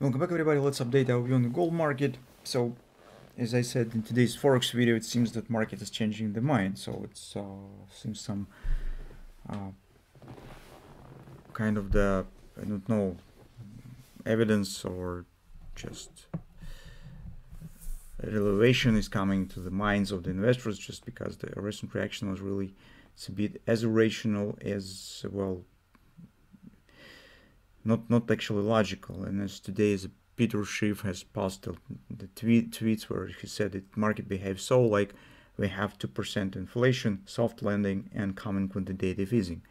Welcome back everybody, let's update our view on the gold market. So, as I said in today's Forex video, it seems that market is changing the mind. So it's uh, seems some uh, kind of the, I don't know, evidence or just elevation is coming to the minds of the investors just because the recent reaction was really, it's a bit as irrational as, well, not not actually logical. And as today, as Peter Schiff has posted the tweet, tweets where he said that market behaves so like we have 2% inflation, soft landing, and common quantitative easing.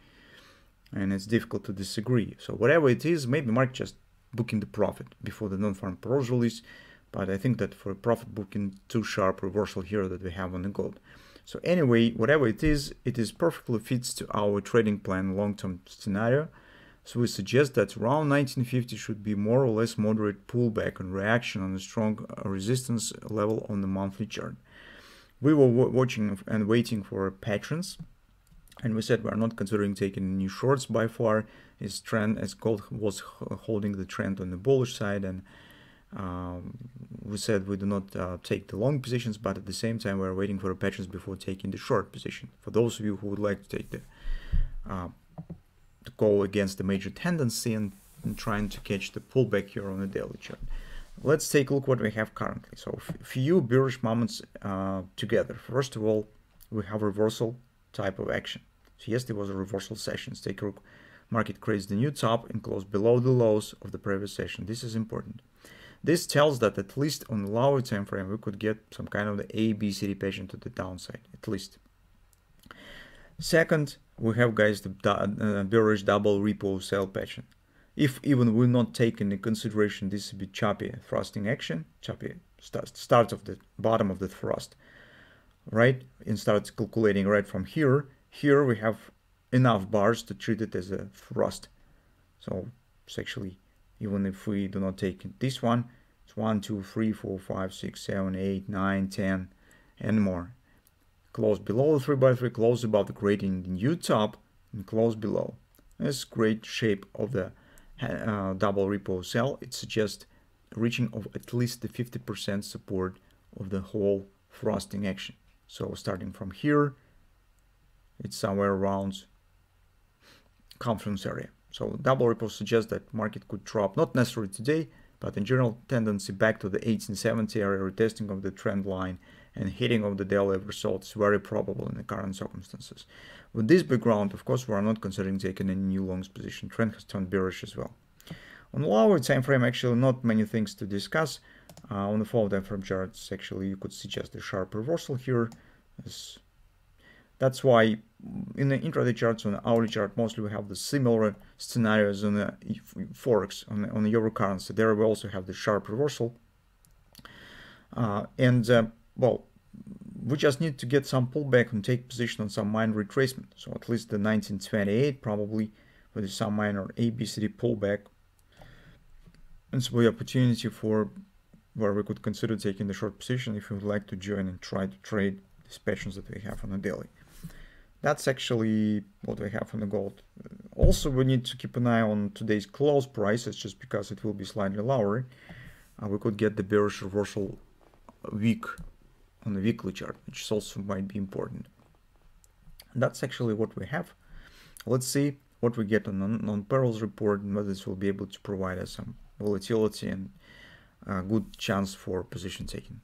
And it's difficult to disagree. So whatever it is, maybe market just booking the profit before the non-farm payrolls release. But I think that for a profit booking, too sharp reversal here that we have on the gold. So anyway, whatever it is, it is perfectly fits to our trading plan long-term scenario. So we suggest that around 1950 should be more or less moderate pullback and reaction on a strong uh, resistance level on the monthly chart. We were watching and waiting for patterns and we said we are not considering taking new shorts by far as trend as gold was holding the trend on the bullish side and um, we said we do not uh, take the long positions but at the same time we're waiting for patterns before taking the short position for those of you who would like to take the uh, to go against the major tendency and, and trying to catch the pullback here on the daily chart. Let's take a look what we have currently. So few bearish moments uh, together. First of all, we have reversal type of action. So yesterday was a reversal session. Let's take a look. Market creates the new top and close below the lows of the previous session. This is important. This tells that at least on the lower time frame, we could get some kind of the A, B, C, D pattern to the downside, at least. Second, we have guys the uh, bearish double repo sell pattern. If even we're not taking into consideration this a bit choppy thrusting action, choppy start, start of the bottom of the thrust, right? And starts calculating right from here. Here we have enough bars to treat it as a thrust. So it's actually, even if we do not take this one, it's 1, 2, 3, 4, 5, 6, 7, 8, 9, 10, and more close below the 3x3, close above the creating the new top, and close below. This great shape of the uh, double repo sell it suggests reaching of at least the 50% support of the whole thrusting action. So starting from here, it's somewhere around conference area. So double repo suggests that market could drop, not necessarily today, but in general tendency back to the 1870 area, retesting of the trend line and hitting of the daily result is very probable in the current circumstances. With this background, of course, we are not considering taking any new longs position. Trend has turned bearish as well. On the lower time frame, actually, not many things to discuss. Uh, on the 4 time frame charts, actually, you could suggest a sharp reversal here. That's why in the intraday charts, on the hourly chart, mostly we have the similar scenarios on the forex, on the, on the euro currency. There we also have the sharp reversal. Uh, and uh, well, we just need to get some pullback and take position on some minor retracement. So at least the 1928 probably with some minor ABCD pullback. And so the opportunity for where we could consider taking the short position if you would like to join and try to trade these patterns that we have on the daily. That's actually what we have on the gold. Also, we need to keep an eye on today's close prices just because it will be slightly lower. Uh, we could get the bearish reversal week on the weekly chart, which also might be important. That's actually what we have. Let's see what we get on non-payrolls report and whether this will be able to provide us some volatility and a good chance for position taking.